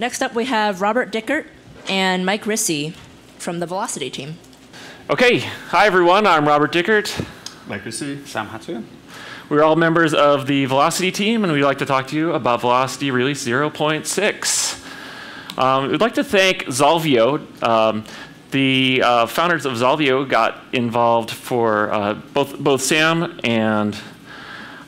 Next up, we have Robert Dickert and Mike Risse from the Velocity team. Okay, hi everyone, I'm Robert Dickert. Mike Risse. Sam Hatoum. We're all members of the Velocity team, and we'd like to talk to you about Velocity Release 0.6. Um, we'd like to thank Xalvio. Um, the uh, founders of Xalvio got involved for uh, both, both Sam and,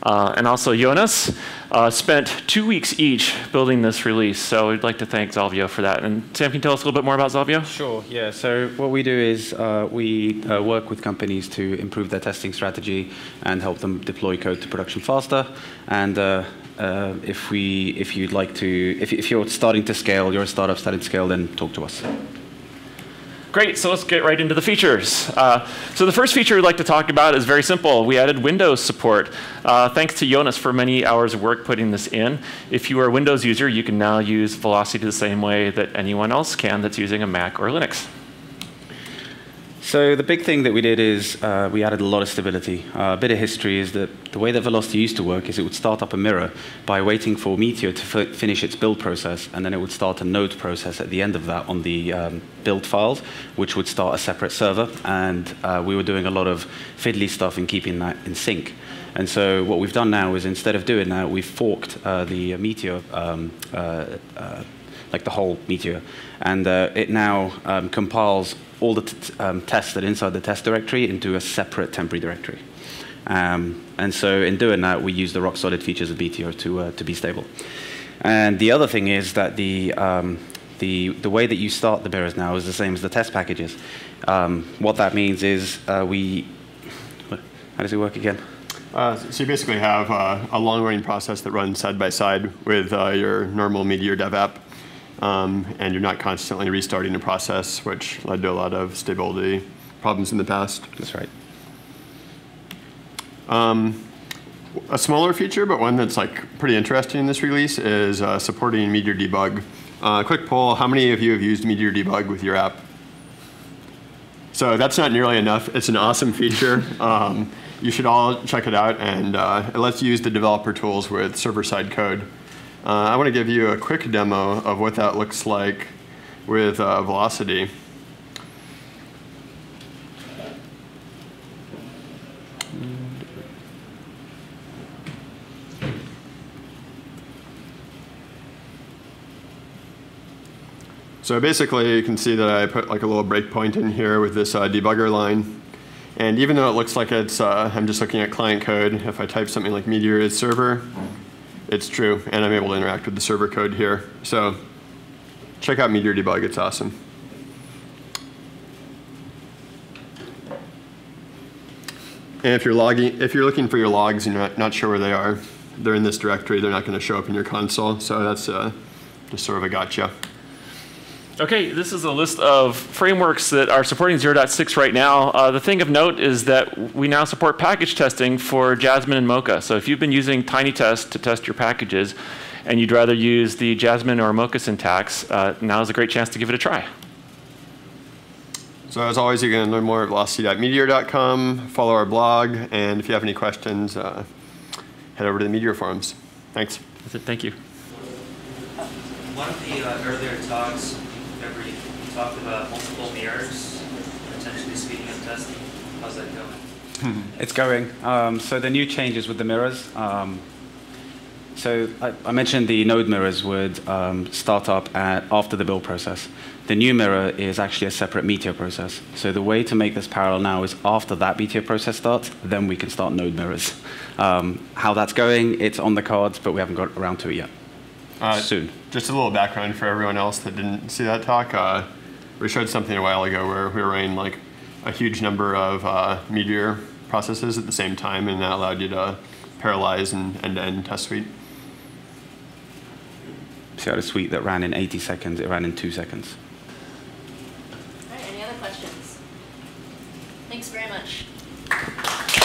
uh, and also Jonas uh, spent two weeks each building this release. So we'd like to thank Xalvio for that. And Sam, can you tell us a little bit more about Xalvio? Sure, yeah. So what we do is uh, we uh, work with companies to improve their testing strategy and help them deploy code to production faster. And uh, uh, if, we, if you'd like to, if, if you're starting to scale, you're a startup starting to scale, then talk to us. Great, so let's get right into the features. Uh, so the first feature we'd like to talk about is very simple. We added Windows support. Uh, thanks to Jonas for many hours of work putting this in. If you are a Windows user, you can now use Velocity the same way that anyone else can that's using a Mac or Linux. So the big thing that we did is uh, we added a lot of stability. Uh, a bit of history is that the way that Velocity used to work is it would start up a mirror by waiting for Meteor to finish its build process, and then it would start a node process at the end of that on the um, build files, which would start a separate server. And uh, we were doing a lot of fiddly stuff in keeping that in sync. And so what we've done now is instead of doing that, we've forked uh, the Meteor um, uh, uh, like the whole Meteor. And uh, it now um, compiles all the um, tests that are inside the test directory into a separate temporary directory. Um, and so in doing that, we use the rock-solid features of Meteor to, uh, to be stable. And the other thing is that the, um, the, the way that you start the mirrors now is the same as the test packages. Um, what that means is uh, we, how does it work again? Uh, so you basically have uh, a long-running process that runs side by side with uh, your normal Meteor dev app um, and you're not constantly restarting the process, which led to a lot of stability problems in the past. That's right. Um, a smaller feature, but one that's like pretty interesting in this release, is uh, supporting Meteor Debug. Uh, quick poll: How many of you have used Meteor Debug with your app? So that's not nearly enough. It's an awesome feature. Um, you should all check it out, and uh, it lets you use the developer tools with server-side code. Uh, I want to give you a quick demo of what that looks like with uh, velocity. So basically, you can see that I put like a little breakpoint in here with this uh, debugger line. And even though it looks like it's, uh, I'm just looking at client code, if I type something like Meteor is server, it's true, and I'm able to interact with the server code here. So check out Meteor Debug, it's awesome. And if you're logging, if you're looking for your logs, and you're not, not sure where they are, they're in this directory. They're not going to show up in your console. So that's uh, just sort of a gotcha. Okay, this is a list of frameworks that are supporting 0.6 right now. Uh, the thing of note is that we now support package testing for Jasmine and Mocha. So if you've been using TinyTest to test your packages and you'd rather use the Jasmine or Mocha syntax, uh, now is a great chance to give it a try. So as always, you can learn more at velocity.meteor.com, follow our blog, and if you have any questions, uh, head over to the Meteor forums. Thanks. That's it. Thank you. One of the uh, earlier talks talked about multiple mirrors, potentially speeding up testing. How's that going? it's going. Um, so the new changes with the mirrors. Um, so I, I, mentioned the node mirrors would um, start up at, after the build process. The new mirror is actually a separate Meteor process. So the way to make this parallel now is after that Meteor process starts, then we can start node mirrors. Um, how that's going, it's on the cards, but we haven't got around to it yet. Uh, Soon. Just a little background for everyone else that didn't see that talk. Uh, we showed something a while ago where we were running like a huge number of uh, Meteor processes at the same time, and that allowed you to parallelize an end-to-end test suite. So you had a suite that ran in 80 seconds, it ran in two seconds. All right, any other questions? Thanks very much.